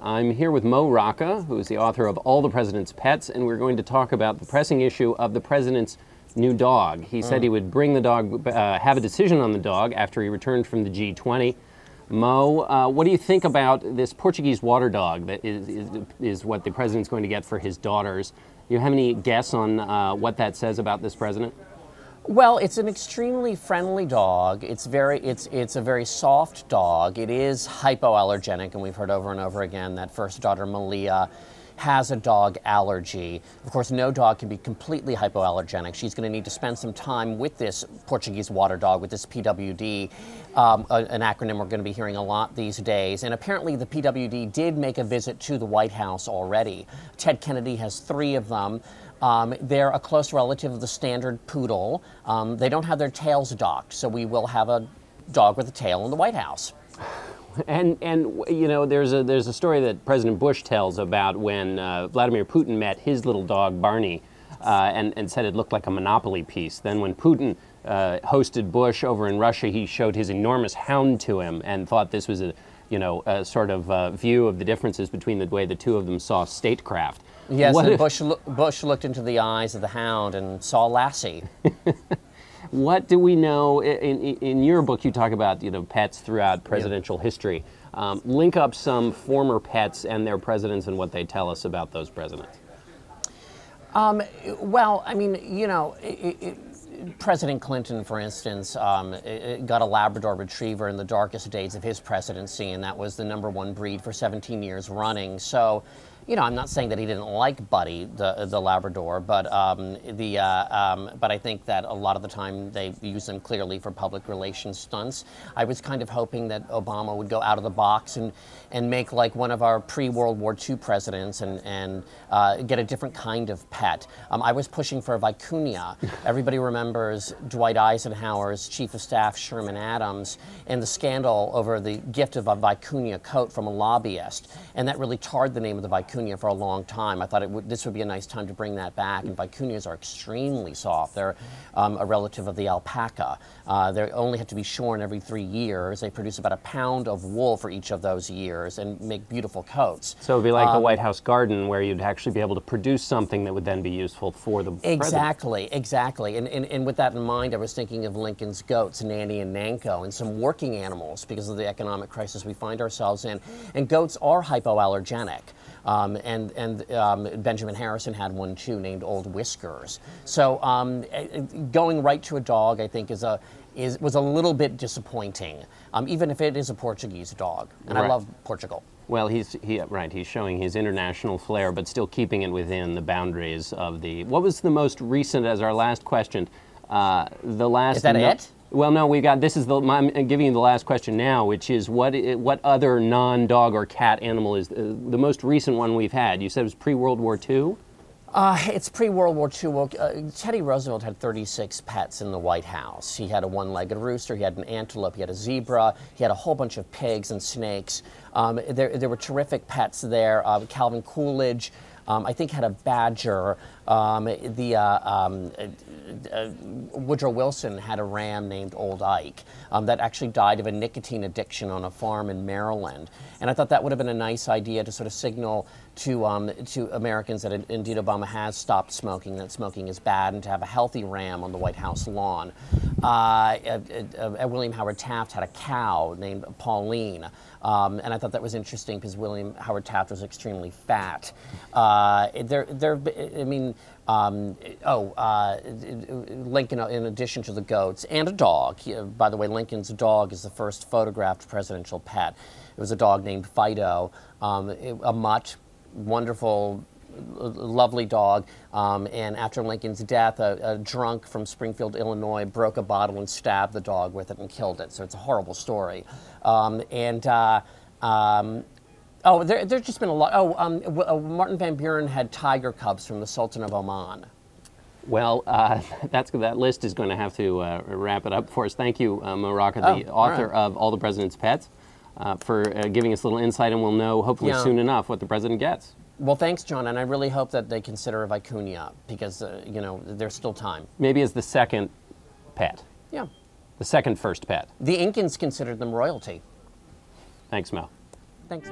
I'm here with Mo Rocca, who is the author of All the President's Pets, and we're going to talk about the pressing issue of the president's new dog. He said he would bring the dog, uh, have a decision on the dog after he returned from the G20. Mo, uh, what do you think about this Portuguese water dog that is, is, is what the president's going to get for his daughters? Do you have any guess on uh, what that says about this president? Well, it's an extremely friendly dog. It's very, it's, it's a very soft dog. It is hypoallergenic, and we've heard over and over again that first daughter Malia has a dog allergy. Of course, no dog can be completely hypoallergenic. She's going to need to spend some time with this Portuguese water dog, with this PWD, um, a, an acronym we're going to be hearing a lot these days. And apparently, the PWD did make a visit to the White House already. Ted Kennedy has three of them. Um, they're a close relative of the standard poodle. Um, they don't have their tails docked, so we will have a dog with a tail in the White House. And and you know, there's a there's a story that President Bush tells about when uh, Vladimir Putin met his little dog Barney, uh, and and said it looked like a Monopoly piece. Then when Putin uh, hosted Bush over in Russia, he showed his enormous hound to him and thought this was a you know a sort of uh, view of the differences between the way the two of them saw statecraft. Yes, What and if- Bush, loo- Bush looked into the eyes of the hound and saw Lassie. What do we know? In, in, in your book, you talk about you know pets throughout presidential history. Um, link up some former pets and their presidents and what they tell us about those presidents. Um, well, I mean, you know, it, it, President Clinton, for instance, um, got a Labrador Retriever in the darkest days of his presidency, and that was the number one breed for 17 years running. So, you know, I'm not saying that he didn't like Buddy, the the Labrador, but um, the uh, um, but I think that a lot of the time they use them clearly for public relations stunts. I was kind of hoping that Obama would go out of the box and and make like one of our pre-World War II presidents and and uh, get a different kind of pet. Um, I was pushing for a vicuña. Everybody remembers Dwight Eisenhower's chief of staff Sherman Adams and the scandal over the gift of a vicuña coat from a lobbyist, and that really tarred the name of the vicuña for a long time. I thought it would, this would be a nice time to bring that back. And vicuñas are extremely soft. They're um, a relative of the alpaca. Uh, they only have to be shorn every three years. They produce about a pound of wool for each of those years and make beautiful coats. So it'd be like the Um, White House garden, where you'd actually be able to produce something that would then be useful for the president. Exactly, exactly. And, and, and with that in mind, I was thinking of Lincoln's goats, Nanny and Nanko, and some working animals because of the economic crisis we find ourselves in. And goats are hypoallergenic. Um, and and um, Benjamin Harrison had one too, named Old Whiskers. So um, eh, eh, going right to a dog, I think, is a is was a little bit disappointing, um, even if it is a Portuguese dog. And I love Portugal. Well, he's he, right. He's showing his international flair, but still keeping it within the boundaries of the. What was the most recent? As our last question, uh, the last. Is that no- it? Well, no, we've got. This is the. I'm giving you the last question now, which is what what other non-dog or cat animal is uh, the most recent one we've had? You said it was pre-World War II. Uh, it's pre-World War II. Well, uh, Teddy Roosevelt had 36 pets in the White House. He had a one-legged rooster, he had an antelope, he had a zebra, he had a whole bunch of pigs and snakes. Um, there, there were terrific pets there. Uh, Calvin Coolidge, um, I think, had a badger. Um, the uh, um, uh, uh, Woodrow Wilson had a ram named Old Ike um, that actually died of a nicotine addiction on a farm in Maryland. And I thought that would have been a nice idea to sort of signal to um, to Americans that indeed Obama has stopped smoking, that smoking is bad, and to have a healthy ram on the White House lawn. Uh, uh, uh, William Howard Taft had a cow named Pauline, um, and I thought that was interesting because William Howard Taft was extremely fat. There, there, I mean. Um, oh, uh, Lincoln, in addition to the goats and a dog. He- by the way, Lincoln's dog is the first photographed presidential pet. It was a dog named Fido, um, a mutt, wonderful, lovely dog. Um, and after Lincoln's death, a, a drunk from Springfield, Illinois, broke a bottle and stabbed the dog with it and killed it. So it's a horrible story. Um, and uh, um, Oh, there, there's just been a lot. Oh, um, uh, Martin Van Buren had tiger cubs from the Sultan of Oman. Well, uh, that's that list is going to have to uh, wrap it up for us. Thank you, uh, Mo the Oh, author right. of All the President's Pets, uh, for uh, giving us a little insight, and we'll know hopefully Yeah. soon enough what the president gets. Well, thanks, John, and I really hope that they consider a vicuña because uh, you know there's still time. Maybe as the second pet, Yeah, the second first pet. the Incans considered them royalty. Thanks, Mel. Thanks.